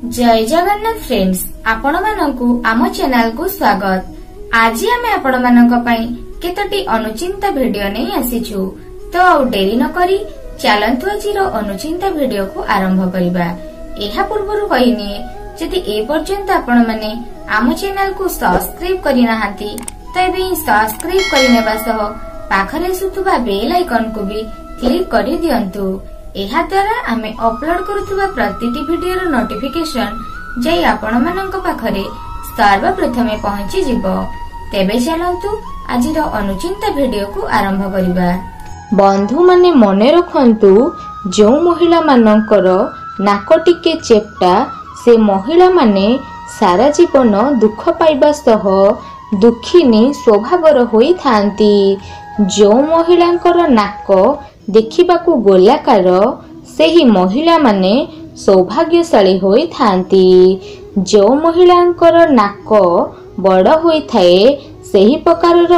ଜୟ Jagannath friends ଆପଣମାନଙ୍କୁ ଆମ ଚ୍ୟାନେଲକୁ ସ୍ୱାଗତ। ଆଜି ଆମେ ଆପଣମାନଙ୍କ ପାଇଁ କେତୋଟି ଅନୁଚିନ୍ତା ଭିଡିଓ ନେଇ ଆସିଛୁ। ତ ଆଉ ଡେରି ନ କରି ଚାଲନ୍ତୁ ଆଜିର ଅନୁଚିନ୍ତା ଭିଡିଓକୁ ଆରମ୍ଭ କରିବା। ଏହା ପୂର୍ବରୁ କହିନିଏ ଯଦି ଏ ପର୍ଯ୍ୟନ୍ତ ଆପଣମାନେ ଆମ ଚ୍ୟାନେଲକୁ ସବସ୍କ୍ରାଇବ କରିନାହାନ୍ତି ତ ଏବେ ସବସ୍କ୍ରାଇବ କରିନେବା ସହ ପାଖରେ ଆସୁଥିବା ବେଲ୍ ଆଇକନକୁ ବି କ୍ଲିକ୍ କରିଦିଅନ୍ତୁ। ଏହା ଦ୍ୱାରା ଆମେ ଅପଲୋଡ କରୁଥିବା ପ୍ରତିଟି ଭିଡିଓର ନୋଟିଫିକେସନ ଯାଇ ଆପଣମାନଙ୍କ ପାଖରେ ସର୍ବପ୍ରଥମେ ପହଞ୍ଚିଯିବ। ତେବେ ଚାଲନ୍ତୁ ଆଜିର ଅନୁଚିନ୍ତା ଭିଡିଓକୁ ଆରମ୍ଭ କରିବା। ବନ୍ଧୁମାନେ ମନେ ରଖନ୍ତୁ ଯେଉଁ ମହିଳାମାନଙ୍କର ନାକ ଟିକେ ଚେପ୍ଟା ସେ ମହିଳାମାନେ ସାରା ଜୀବନ ଦୁଃଖ ପାଇବା ସହ ଦୁଃଖିନୀ ସ୍ୱଭାବର ହୋଇଥାନ୍ତି। ଯେଉଁ ମହିଳାଙ୍କର ନାକ ଦେଖିବାକୁ ଗୋଲାକାର ସେହି ମହିଳାମାନେ ସୌଭାଗ୍ୟଶାଳୀ ହୋଇଥାନ୍ତି। ଯେଉଁ ମହିଳାଙ୍କର ନାକ ବଡ଼ ହୋଇଥାଏ ସେହି ପ୍ରକାରର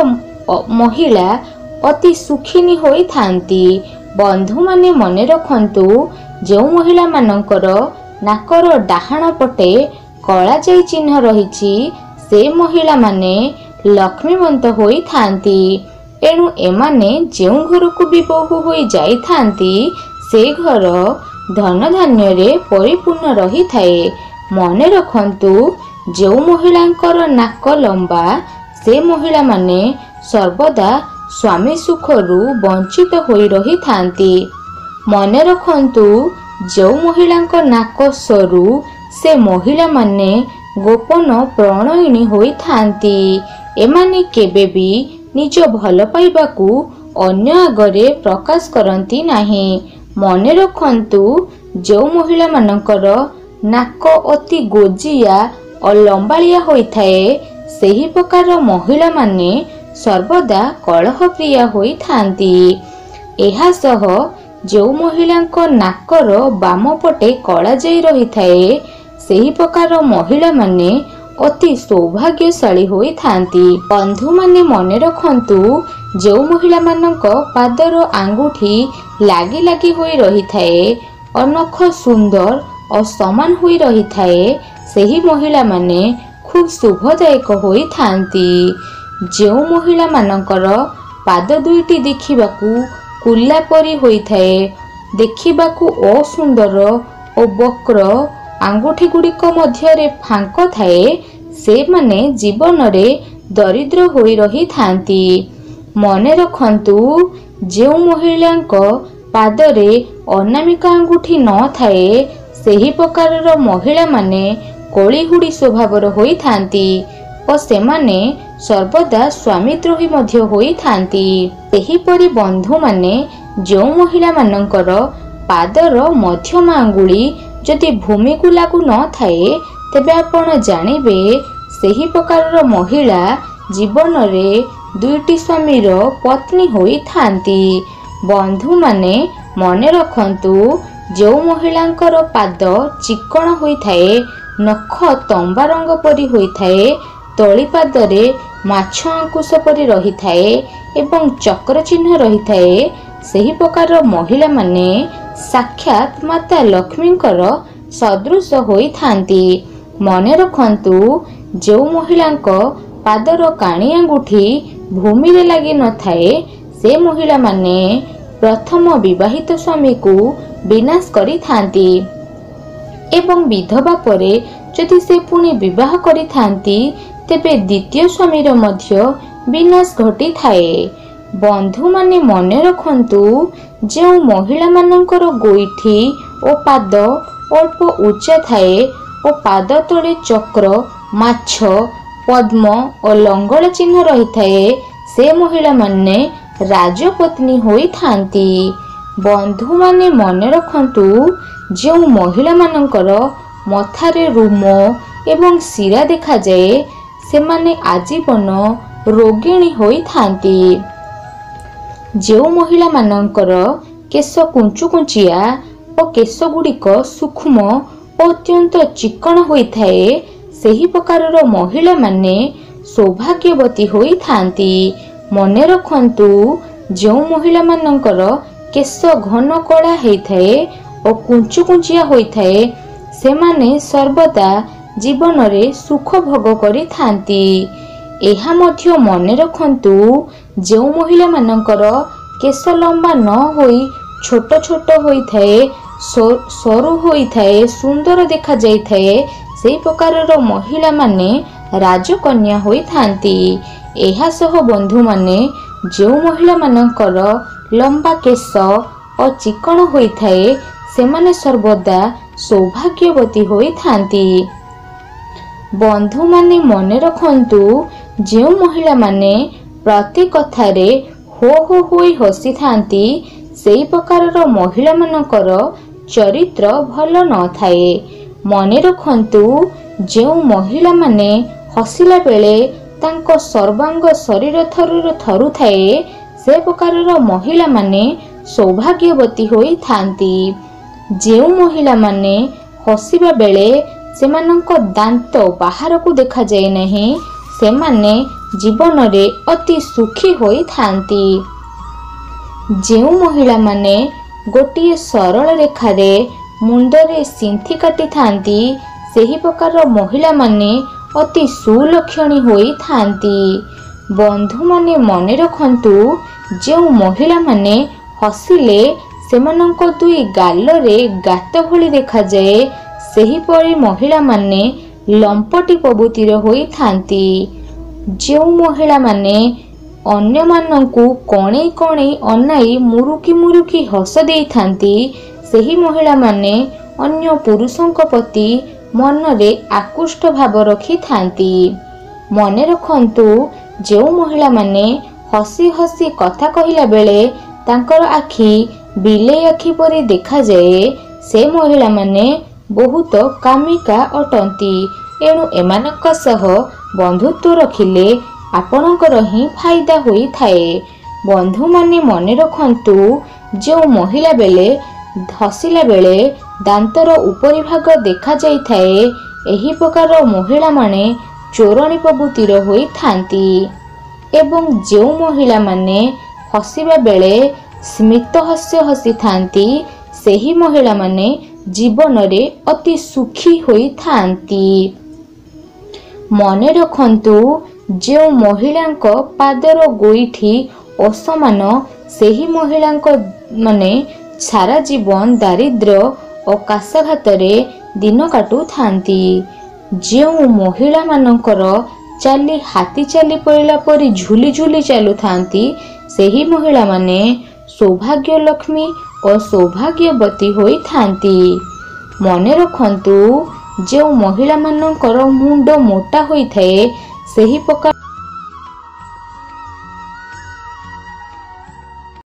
ମହିଳା ଅତି ସୁଖିନୀ ହୋଇଥାନ୍ତି। ବନ୍ଧୁମାନେ ମନେ ରଖନ୍ତୁ ଯେଉଁ ମହିଳାମାନଙ୍କର ନାକର ଡାହାଣ ପଟେ କଳାଜାଇ ଚିହ୍ନ ରହିଛି ସେ ମହିଳାମାନେ ଲକ୍ଷ୍ମୀବନ୍ତ ହୋଇଥାନ୍ତି। ଏଣୁ ଏମାନେ ଯେଉଁ ଘରକୁ ବି ବୋହୂ ହୋଇ ଯାଇଥାନ୍ତି ସେ ଘର ଧନଧାନ୍ୟରେ ପରିପୂର୍ଣ୍ଣ ରହିଥାଏ। ମନେ ରଖନ୍ତୁ ଯେଉଁ ମହିଳାଙ୍କର ନାକ ଲମ୍ବା ସେ ମହିଳାମାନେ ସର୍ବଦା ସ୍ୱାମୀ ସୁଖରୁ ବଞ୍ଚିତ ହୋଇ ରହିଥାନ୍ତି। ମନେ ରଖନ୍ତୁ ଯେଉଁ ମହିଳାଙ୍କ ନାକ ସରୁ ସେ ମହିଳାମାନେ ଗୋପନ ପ୍ରଣୟିଣୀ ହୋଇଥାନ୍ତି। ଏମାନେ କେବେ ବି ନିଜ ଭଲ ପାଇବାକୁ ଅନ୍ୟ ଆଗରେ ପ୍ରକାଶ କରନ୍ତି ନାହିଁ। ମନେ ରଖନ୍ତୁ ଯେଉଁ ମହିଳାମାନଙ୍କର ନାକ ଅତି ଗୋଜିଆ ଓ ଲମ୍ବାଳିଆ ହୋଇଥାଏ ସେହି ପ୍ରକାର ମହିଳାମାନେ ସର୍ବଦା କଳହପ୍ରିୟା ହୋଇଥାନ୍ତି। ଏହା ସହ ଯେଉଁ ମହିଳାଙ୍କ ନାକର ବାମ ପଟେ କଳାଯାଇ ରହିଥାଏ ସେହି ପ୍ରକାର ମହିଳାମାନେ ଅତି ସୌଭାଗ୍ୟଶାଳୀ ହୋଇଥାନ୍ତି। ବନ୍ଧୁମାନେ ମନେ ରଖନ୍ତୁ ଯେଉଁ ମହିଳାମାନଙ୍କ ପାଦର ଆଙ୍ଗୁଠି ଲାଗି ଲାଗି ହୋଇ ରହିଥାଏ ଅନଖ ସୁନ୍ଦର ଓ ସମାନ ହୋଇ ରହିଥାଏ ସେହି ମହିଳାମାନେ ଖୁବ୍ ଶୁଭଦାୟକ ହୋଇଥାନ୍ତି। ଯେଉଁ ମହିଳାମାନଙ୍କର ପାଦ ଦୁଇଟି ଦେଖିବାକୁ କୁଲା ପରି ହୋଇଥାଏ ଦେଖିବାକୁ ଅସୁନ୍ଦର ଓ ବକ୍ର ଆଙ୍ଗୁଠି ଗୁଡ଼ିକ ମଧ୍ୟରେ ଫାଙ୍କ ଥାଏ ସେମାନେ ଜୀବନରେ ଦରିଦ୍ର ହୋଇ ରହିଥାନ୍ତି। ମନେ ରଖନ୍ତୁ ଯେଉଁ ମହିଳାଙ୍କ ପାଦରେ ଅନାମିକା ଆଙ୍ଗୁଠି ନଥାଏ ସେହି ପ୍ରକାରର ମହିଳାମାନେ କଳିହୁଡ଼ି ସ୍ୱଭାବର ହୋଇଥାନ୍ତି ଓ ସେମାନେ ସର୍ବଦା ସ୍ୱାମୀଦ୍ରୋହୀ ମଧ୍ୟ ହୋଇଥାନ୍ତି। ସେହିପରି ବନ୍ଧୁମାନେ ଯେଉଁ ମହିଳାମାନଙ୍କର ପାଦର ମଧ୍ୟମ ଆଙ୍ଗୁଳି ଯଦି ଭୂମିକୁ ଲାଗୁ ନଥାଏ ତେବେ ଆପଣ ଜାଣିବେ ସେହି ପ୍ରକାରର ମହିଳା ଜୀବନରେ ଦୁଇଟି ସ୍ୱାମୀର ପତ୍ନୀ ହୋଇଥାନ୍ତି। ବନ୍ଧୁମାନେ ମନେ ରଖନ୍ତୁ ଯେଉଁ ମହିଳାଙ୍କର ପାଦ ଚିକଣ ହୋଇଥାଏ ନଖ ତମ୍ବା ରଙ୍ଗ ପରି ହୋଇଥାଏ ତଳିପାଦରେ ମାଛ ଅଙ୍କୁଶ ପରି ରହିଥାଏ ଏବଂ ଚକ୍ର ଚିହ୍ନ ରହିଥାଏ ସେହି ପ୍ରକାରର ମହିଳାମାନେ ସାକ୍ଷାତ ମାତା ଲକ୍ଷ୍ମୀଙ୍କର ସଦୃଶ ହୋଇଥାନ୍ତି। ମନେ ରଖନ୍ତୁ ଯେଉଁ ମହିଳାଙ୍କ ପାଦର କାଣି ଆଙ୍ଗୁଠି ଭୂମିରେ ଲାଗି ନଥାଏ ସେ ମହିଳାମାନେ ପ୍ରଥମ ବିବାହିତ ସ୍ୱାମୀକୁ ବିନାଶ କରିଥାନ୍ତି ଏବଂ ବିଧବା ପରେ ଯଦି ସେ ପୁଣି ବିବାହ କରିଥାନ୍ତି ତେବେ ଦ୍ୱିତୀୟ ସ୍ୱାମୀର ମଧ୍ୟ ବିନାଶ ଘଟିଥାଏ। ବନ୍ଧୁମାନେ ମନେ ରଖନ୍ତୁ ଯେଉଁ ମହିଳାମାନଙ୍କର ଗୋଇଠି ଓ ପାଦ ଅଳ୍ପ ଉଚ୍ଚା ଥାଏ ଓ ପାଦ ତଳେ ଚକ୍ର ମାଛ ପଦ୍ମ ଓ ଲଙ୍ଗଳ ଚିହ୍ନ ରହିଥାଏ ସେ ମହିଳାମାନେ ରାଜପତ୍ନୀ ହୋଇଥାନ୍ତି ବନ୍ଧୁମାନେ ମନେ ରଖନ୍ତୁ ଯେଉଁ ମହିଳାମାନଙ୍କର ମଥାରେ ରୁମ ଏବଂ ଶିରା ଦେଖାଯାଏ ସେମାନେ ଆଜୀବନ ରୋଗିଣୀ ହୋଇଥାନ୍ତି ଯେଉଁ ମହିଳାମାନଙ୍କର କେଶ କୁଞ୍ଚୁ କୁଞ୍ଚିଆ ଓ କେଶ ଗୁଡ଼ିକ ସୂକ୍ଷ୍ମ ଓ ଅତ୍ୟନ୍ତ ଚିକଣ ହୋଇଥାଏ ସେହି ପ୍ରକାରର ମହିଳାମାନେ ସୌଭାଗ୍ୟବତୀ ହୋଇଥାନ୍ତି। ମନେ ରଖନ୍ତୁ ଯେଉଁ ମହିଳାମାନଙ୍କର କେଶ ଘନ କଳା ହେଇଥାଏ ଓ କୁଞ୍ଚୁ କୁଞ୍ଚିଆ ହୋଇଥାଏ ସେମାନେ ସର୍ବଦା ଜୀବନରେ ସୁଖ ଭୋଗ କରିଥାନ୍ତି। ଏହା ମଧ୍ୟ ମନେ ରଖନ୍ତୁ ଯେଉଁ ମହିଳାମାନଙ୍କର କେଶ ଲମ୍ବା ନ ହୋଇ ଛୋଟ ଛୋଟ ହୋଇଥାଏ ସରୁ ହୋଇଥାଏ ସୁନ୍ଦର ଦେଖାଯାଇଥାଏ ସେହି ପ୍ରକାରର ମହିଳାମାନେ ରାଜକନ୍ୟା ହୋଇଥାନ୍ତି। ଏହା ସହ ବନ୍ଧୁମାନେ ଯେଉଁ ମହିଳାମାନଙ୍କର ଲମ୍ବା କେଶ ଓ ଚିକଣ ହୋଇଥାଏ ସେମାନେ ସର୍ବଦା ସୌଭାଗ୍ୟବତୀ ହୋଇଥାନ୍ତି। ବନ୍ଧୁମାନେ ମନେ ରଖନ୍ତୁ ଯେଉଁ ମହିଳାମାନେ ପ୍ରତି କଥାରେ ହୋ ହୋ ହୋଇ ହସିଥାନ୍ତି ସେହି ପ୍ରକାରର ମହିଳାମାନଙ୍କର ଚରିତ୍ର ଭଲ ନଥାଏ। ମନେ ରଖନ୍ତୁ ଯେଉଁ ମହିଳାମାନେ ହସିଲା ବେଳେ ତାଙ୍କ ସର୍ବାଙ୍ଗ ଶରୀର ଥରୁର ଥରୁଥାଏ ସେ ପ୍ରକାରର ମହିଳାମାନେ ସୌଭାଗ୍ୟବତୀ ହୋଇଥାନ୍ତି। ଯେଉଁ ମହିଳାମାନେ ହସିବା ବେଳେ ସେମାନଙ୍କ ଦାନ୍ତ ବାହାରକୁ ଦେଖାଯାଏ ନାହିଁ ସେମାନେ ଜୀବନରେ ଅତି ସୁଖୀ ହୋଇଥାନ୍ତି। ଯେଉଁ ମହିଳାମାନେ ଗୋଟିଏ ସରଳ ରେଖାରେ ମୁଣ୍ଡରେ ସିନ୍ଥି କାଟିଥାନ୍ତି ସେହି ପ୍ରକାରର ମହିଳାମାନେ ଅତି ସୁଲକ୍ଷଣୀ ହୋଇଥାନ୍ତି। ବନ୍ଧୁମାନେ ମନେ ରଖନ୍ତୁ ଯେଉଁ ମହିଳାମାନେ ହସିଲେ ସେମାନଙ୍କ ଦୁଇ ଗାଲରେ ଗାତ ଭଳି ଦେଖାଯାଏ ସେହିପରି ମହିଳାମାନେ ଲମ୍ପଟି ପ୍ରଭୃତିର ହୋଇଥାନ୍ତି। ଯେଉଁ ମହିଳାମାନେ ଅନ୍ୟମାନଙ୍କୁ କଣେଇ କଣେଇ ଅନାଇ ମୁରୁକି ମୁରୁକି ହସ ଦେଇଥାନ୍ତି ସେହି ମହିଳାମାନେ ଅନ୍ୟ ପୁରୁଷଙ୍କ ପ୍ରତି ମନରେ ଆକୃଷ୍ଟ ଭାବ ରଖିଥାନ୍ତି। ମନେ ରଖନ୍ତୁ ଯେଉଁ ମହିଳାମାନେ ହସି ହସି କଥା କହିଲା ବେଳେ ତାଙ୍କର ଆଖି ବିଲେଇ ଆଖି ପରି ଦେଖାଯାଏ ସେ ମହିଳାମାନେ ବହୁତ କାମିକା ଅଟନ୍ତି। ଏଣୁ ଏମାନଙ୍କ ସହ ବନ୍ଧୁତ୍ୱ ରଖିଲେ ଆପଣଙ୍କର ହିଁ ଫାଇଦା ହୋଇଥାଏ। ବନ୍ଧୁମାନେ ମନେ ରଖନ୍ତୁ ଯେଉଁ ମହିଳା ବେଳେ ହସିଲା ବେଳେ ଦାନ୍ତର ଉପରି ଭାଗ ଦେଖାଯାଇଥାଏ ଏହି ପ୍ରକାର ମହିଳାମାନେ ଚୋରଣୀ ପ୍ରଭୃତିର ହୋଇଥାନ୍ତି। ଏବଂ ଯେଉଁ ମହିଳାମାନେ ହସିବା ବେଳେ ସ୍ମିତ ହସ୍ୟ ହସିଥାନ୍ତି ସେହି ମହିଳାମାନେ ଜୀବନରେ ଅତି ସୁଖୀ ହୋଇଥାନ୍ତି। ମନେ ରଖନ୍ତୁ ଯେଉଁ ମହିଳାଙ୍କ ପାଦର ଗୋଇଠି ଅସମାନ ସେହି ମହିଳାଙ୍କ ମାନେ ସାରା ଜୀବନ ଦାରିଦ୍ର୍ୟ ଓ କାଶଘାତରେ ଦିନ କାଟୁଥାନ୍ତି। ଯେଉଁ ମହିଳାମାନଙ୍କର ଚାଲି ହାତୀ ଚାଲି ପଡ଼ିଲା ପରି ଝୁଲି ଝୁଲି ଚାଲୁଥାନ୍ତି ସେହି ମହିଳାମାନେ ସୌଭାଗ୍ୟ ଲକ୍ଷ୍ମୀ ଓ ସୌଭାଗ୍ୟବତୀ ହୋଇଥାନ୍ତି। ମନେ ରଖନ୍ତୁ ଯେଉଁ ମହିଳାମାନଙ୍କର ମୁଣ୍ଡ ମୋଟା ହୋଇଥାଏ ସେହି ପ୍ରକାର